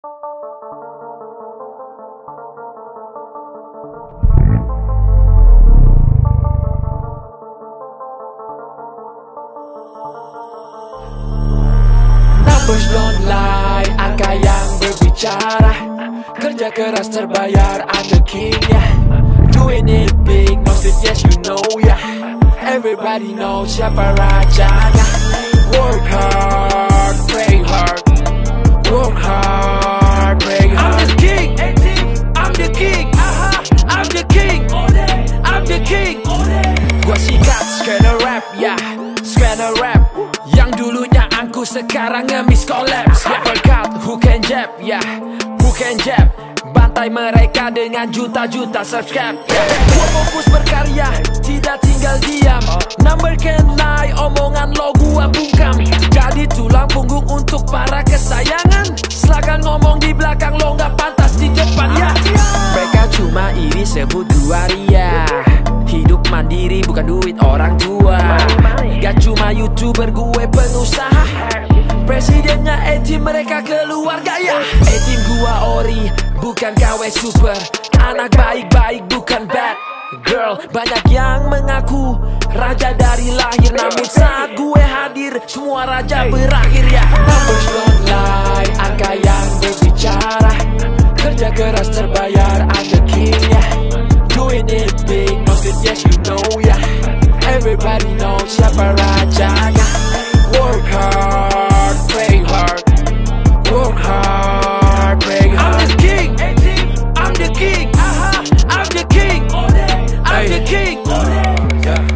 Numbers don't lie, angka yang berbicara. Kerja keras terbayar, I'm the king, yeah Doing it big, most it yes you know, yeah Everybody knows siapa rajanya Work hard, rap, ya Skena rap. Yang dulunya angku sekarang ngemis collapse ya Uppercut, who can jab, ya Who can jab? Bantai mereka dengan juta-juta subscribe ya. Gua fokus berkarya, tidak tinggal diam. Number can lie, omongan lo gua bungkam. Jadi tulang punggung untuk para kesayangan. Silakan ngomong di belakang lo nggak pantas di depan ya Mereka cuma iri sebut gua ria mandiri bukan duit orang tua. Gak cuma youtuber gue pengusaha. Presidennya etim mereka keluarga ya. Etim gua ori bukan KW super. Anak baik-baik bukan bad girl. Banyak yang mengaku raja dari lahir Namun saat gue hadir semua raja berakhir ya. Numbers don't lie, angka yang berbicara. Kerja keras terbayar, Everybody knows siapa rajanya Work hard, play hard. Work hard, play hard I'm the king, I'm the king, aha, I'm the king. I'm the king.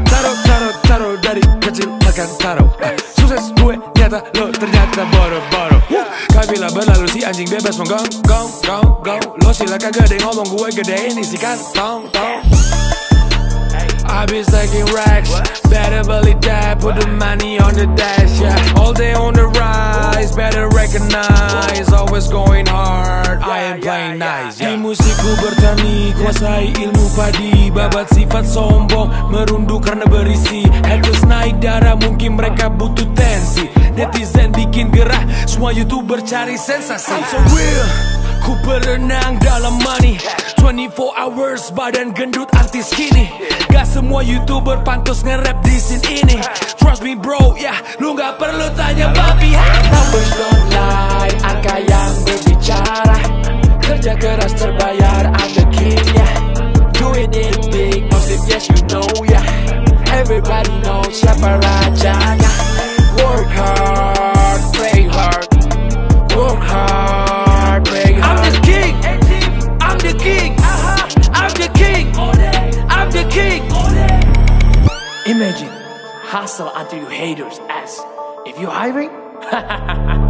Taruh, taruh, taruh dari kecil akan taruh Sukses gue nyata lo ternyata boro-boro Kau bilang berlalu si anjing bebas menggong gong gong gong. Lo silakan gede ngomong gue gedein isi kantong tong Habis taking racks. Better beli that. Put the money on the dash yeah. All day on the rise. Better recognize. Always going hard. I am playing nice yeah. Di musikku bertani Kuasai ilmu padi. Babat sifat sombong Merunduk karena berisi. Haters naik darah Mungkin mereka butuh tensi. Netizen bikin gerah Semua youtuber cari sensasi. I'm so real Ku berenang dalam money. 24 hours badan gendut anti skinny Gak semua youtuber pantas nge-rap di scene ini. Trust me bro, ya yeah, lu gak perlu tanya babi Numbers don't lie, angka yang berbicara. Kerja keras terbayar, I'm the king, yeah Doing it big, most it yes you know, yeah Everybody knows siapa rajanya. Work hard, play hard. Work hard, Imagine, hustle until you haters ask If you're hiring,